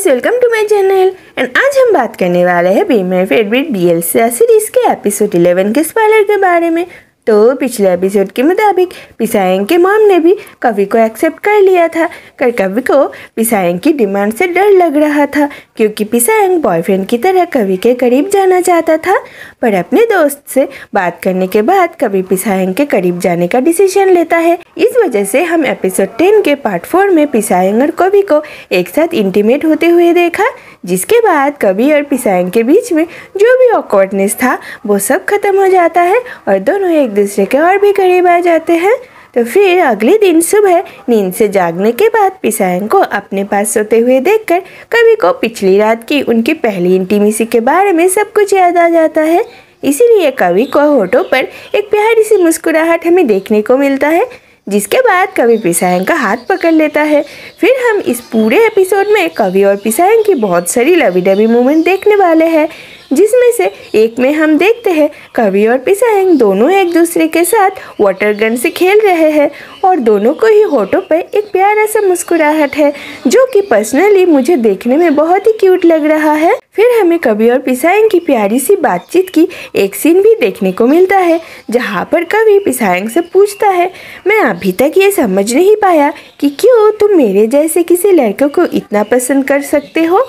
Guys welcome to my channel and आज हम बात करने वाले हैं be my favourite B L series के एपिसोड 11 के स्पॉइलर के बारे में। तो पिछले एपिसोड के मुताबिक पिसायंग के मॉम ने भी कवि को एक्सेप्ट कर लिया था। कर कवि को पिसायंग की डिमांड से डर लग रहा था, क्योंकि पिसायंग बॉयफ्रेंड की तरह कवि के करीब जाना चाहता था। पर अपने दोस्त से बात करने के बाद कवि पिसायंग के करीब जाने का डिसीज़न लेता है। इस वजह से हम एपिसोड टेन के पार्ट फोर में पिसायंग और कवि को एक साथ इंटीमेट होते हुए देखा, जिसके बाद कवि और पिसायंग के बीच में जो भी ऑकवर्डनेस था, वो सब खत्म हो जाता है और दोनों एक दूसरे के और भी करीब आ जाते हैं। तो फिर अगले दिन सुबह नींद से जागने के बाद पिसायंग को अपने पास सोते हुए देखकर कवि को पिछली रात की उनकी पहली इंटीमेसी के बारे में सब कुछ याद आ जाता है। इसीलिए कवि को होठों पर एक प्यारी सी मुस्कुराहट हमें देखने को मिलता है, जिसके बाद कवि पिसायंग का हाथ पकड़ लेता है। फिर हम इस पूरे एपिसोड में कवि और पिसायंग की बहुत सारी लवी डबी मूवमेंट देखने वाले हैं। जिसमें से एक में हम देखते हैं, कवि और पिसायंग दोनों एक दूसरे के साथ वाटर गन से खेल रहे हैं और दोनों को ही होठों पर एक प्यारा सा मुस्कुराहट है, जो कि पर्सनली मुझे देखने में बहुत ही क्यूट लग रहा है। फिर हमें कवि और पिसायंग की प्यारी सी बातचीत की एक सीन भी देखने को मिलता है, जहाँ पर कवि पिसायंग से पूछता है, मैं अभी तक ये समझ नहीं पाया कि क्यों तुम मेरे जैसे किसी लड़के को इतना पसंद कर सकते हो?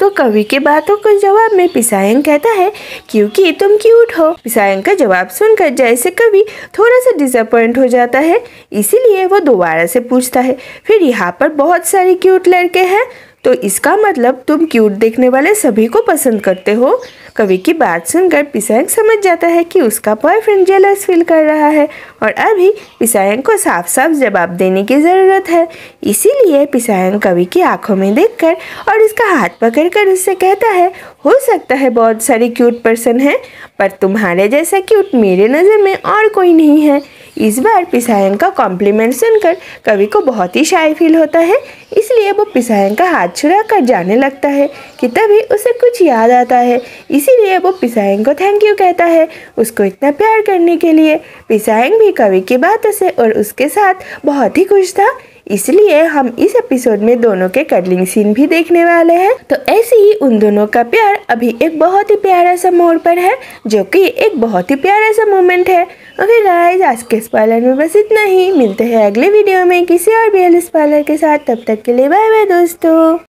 तो कवि के बातों के जवाब में पिसायंग कहता है, क्योंकि तुम क्यूट हो। पिसायंग का जवाब सुनकर जैसे कवि थोड़ा सा डिसअपॉइंट हो जाता है, इसीलिए वो दोबारा से पूछता है, फिर यहाँ पर बहुत सारे क्यूट लड़के हैं तो इसका मतलब तुम क्यूट देखने वाले सभी को पसंद करते हो? कवि की बात सुनकर पिसायंग समझ जाता है कि उसका बॉयफ्रेंड जेलस फील कर रहा है और अभी पिसायंग को साफ़ साफ़ जवाब देने की ज़रूरत है। इसीलिए पिसायंग कवि की आँखों में देखकर और उसका हाथ पकड़कर उससे कहता है, हो सकता है बहुत सारे क्यूट पर्सन हैं, पर तुम्हारे जैसा क्यूट मेरे नज़र में और कोई नहीं है। इस बार पिसायंग का कॉम्प्लीमेंट सुनकर कवि को बहुत ही शाय फील होता है। इसलिए वो पिसायंग का हाथ छुड़ा कर जाने लगता है कि तभी उसे कुछ याद आता है। इसीलिए वो पिसाइंग को थैंक यू कहता है, उसको इतना प्यार करने के लिए। पिसाइंग भी कवि की बातों से और उसके साथ बहुत ही खुश था, इसलिए हम इस एपिसोड में दोनों के कडलिंग सीन भी देखने वाले हैं। तो ऐसे ही उन दोनों का प्यार अभी एक बहुत ही प्यारा सा मोड़ पर है, जो कि एक बहुत ही प्यारा सा मोमेंट है। ओके गाइस आज के स्पॉइलर में बस इतना ही। मिलते हैं अगले वीडियो में किसी और भी स्पॉइलर के साथ। तब तक के लिए बाय बाय दोस्तों।